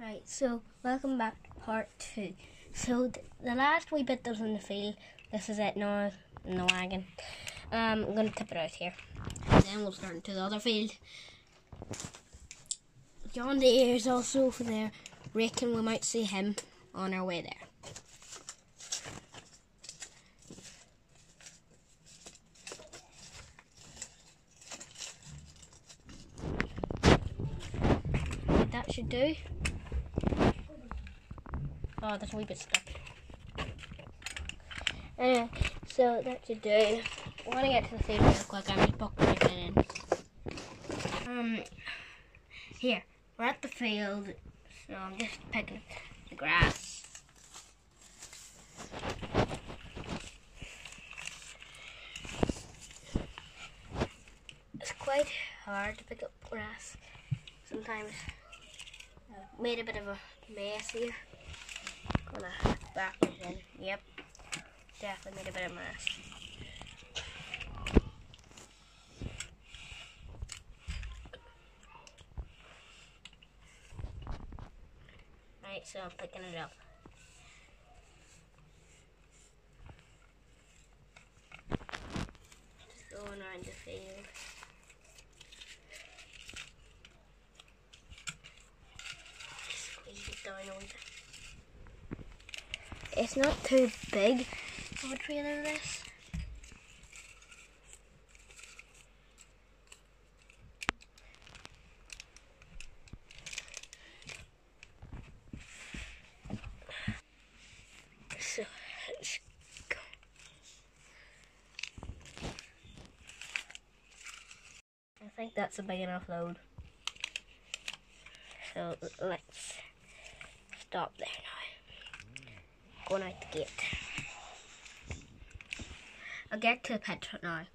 Right, so welcome back to part two. So th- the last wee bit that was in the field, this is it now in the wagon. Um, I'm going to tip it out here. And then we'll start into the other field. John Deere is also over there. Reckon we might see him on our way there. That should do. Oh, there's a wee bit stuck. Anyway, so that should do. Want to get to the field real quick. I'm just buckling it in. Um, here, we're at the field, so I'm just picking the grass. It's quite hard to pick up grass. Sometimes made a bit of a mess here. Gonna back it in. Yep, definitely made a bit of a mess. Right, so I'm picking it up. Just going around the field. Squeeze it down a wee bit. It's not too big of a trailer this. So let's go. I think that's a big enough load. So let's stop there now. Going the gate. I'll get to the pet now.